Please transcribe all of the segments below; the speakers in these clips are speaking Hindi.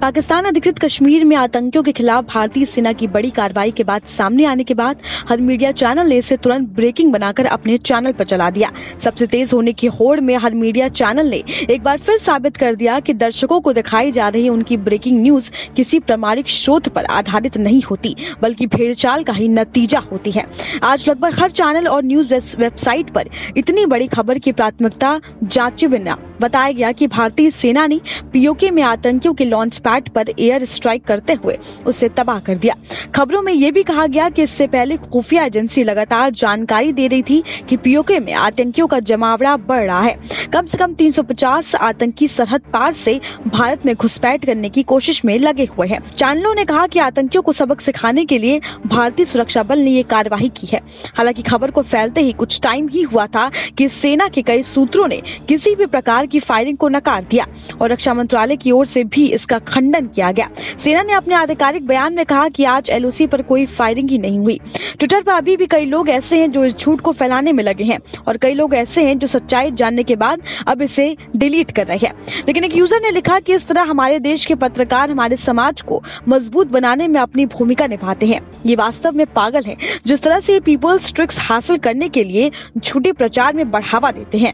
पाकिस्तान अधिकृत कश्मीर में आतंकियों के खिलाफ भारतीय सेना की बड़ी कार्रवाई के बाद, सामने आने के बाद, हर मीडिया चैनल ने इसे तुरंत ब्रेकिंग बनाकर अपने चैनल पर चला दिया। सबसे तेज होने की होड़ में हर मीडिया चैनल ने एक बार फिर साबित कर दिया कि दर्शकों को दिखाई जा रही उनकी ब्रेकिंग न्यूज़ किसी प्रमाणिक स्रोत पर आधारित नहीं होती, बल्कि भेड़चाल का ही नतीजा होती है। आज लगभग हर चैनल और न्यूज़ वेबसाइट पर इतनी बड़ी खबर की प्राथमिकता जांचे बिना बताया गया कि भारतीय सेना ने पीओके में आतंकियों के लॉन्च पैड पर एयर स्ट्राइक करते हुए उसे तबाह कर दिया। खबरों में यह भी कहा गया कि इससे पहले खुफिया एजेंसी लगातार जानकारी दे रही थी कि पीओके में आतंकियों का जमावड़ा बढ़ रहा है। कम से कम 350 आतंकी सरहद पार से भारत में घुसपैठ करने की कोशिश में लगे हुए हैं। चैनलों ने कहा कि आतंकियों को सबक सिखाने के लिए भारतीय सुरक्षा बल ने ये कार्यवाही की है। हालाँकि खबर को फैलते ही कुछ टाइम ही हुआ था कि सेना के कई सूत्रों ने किसी भी प्रकार की फायरिंग को नकार दिया और रक्षा मंत्रालय की ओर से भी इसका खंडन किया गया। सेना ने अपने आधिकारिक बयान में कहा कि आज एलओसी पर कोई फायरिंग ही नहीं हुई। ट्विटर पर अभी भी कई लोग ऐसे हैं जो इस झूठ को फैलाने में लगे हैं और कई लोग ऐसे हैं जो सच्चाई जानने के बाद अब इसे डिलीट कर रहे हैं। लेकिन एक यूज़र ने लिखा कि इस तरह हमारे देश के पत्रकार हमारे समाज को मज़बूत बनाने में अपनी भूमिका निभाते हैं। ये वास्तव में पागल है, जिस तरह से पीपल्स ट्रिक्स हासिल करने के लिए झूठे प्रचार में बढ़ावा देते हैं।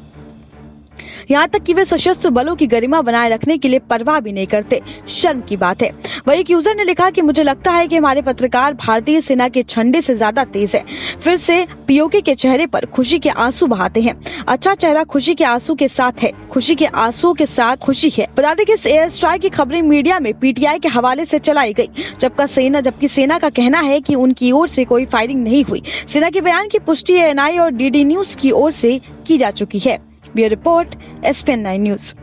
यहाँ तक कि वे सशस्त्र बलों की गरिमा बनाए रखने के लिए परवाह भी नहीं करते। शर्म की बात है। वही एक यूज़र ने लिखा कि मुझे लगता है कि हमारे पत्रकार भारतीय सेना के झंडे से ज़्यादा तेज है। फिर से पीओके के चेहरे पर खुशी के आँसू बहाते हैं। अच्छा चेहरा खुशी के आँसू के साथ है। खुशी के आँसू के साथ खुशी है। बता दें कि इस एयर स्ट्राइक की खबरें मीडिया में पीटीआई के हवाले से चलाई गई। जबकि सेना जबकि सेना का कहना है कि उनकी ओर से कोई फायरिंग नहीं हुई। सेना के बयान की पुष्टि एएनआई और डीडी न्यूज़ की ओर से की जा चुकी है। We report, SPN9 News.